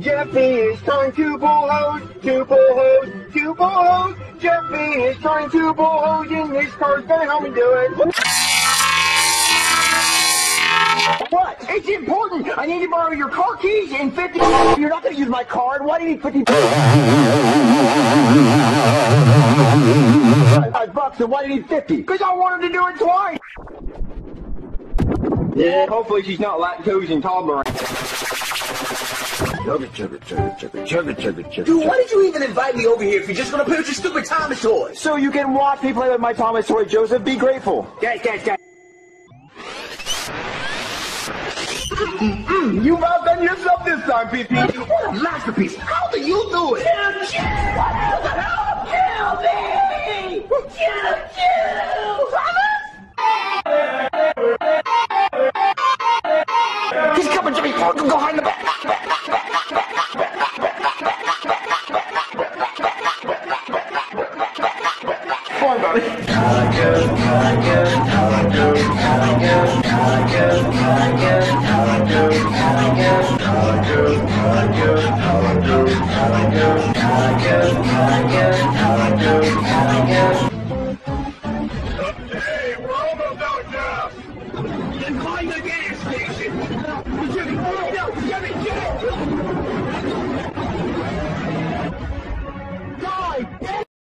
Jeffy is trying to bull hose, to bull hose, to bull hose. Jeffy is trying to bull hose in his car. Gonna help me do it. What? It's important. I need to borrow your car keys in 50. You're not to use my card. Why do you need 50? Five bucks, and why do you need 50? Because I wanted to do it twice. Yeah, hopefully she's not lactose intolerant. Chugga, chugga, chugga, chugga, chugga, chugga, chugga. Dude, why did you even invite me over here if you're just gonna play with your stupid Thomas toys? So you can watch me play with my Thomas toy, Joseph. Be grateful. Yes, yes, yes. You outdone yourself this time, PP. What a masterpiece! How do you do it? Kill, kill! What the hell? Kill me! Kill, kill! He's coming, Jimmy. Go behind the back. Come on, buddy. Hey, Then find the gas station! Jimmy, oh, no, Jimmy, Jimmy!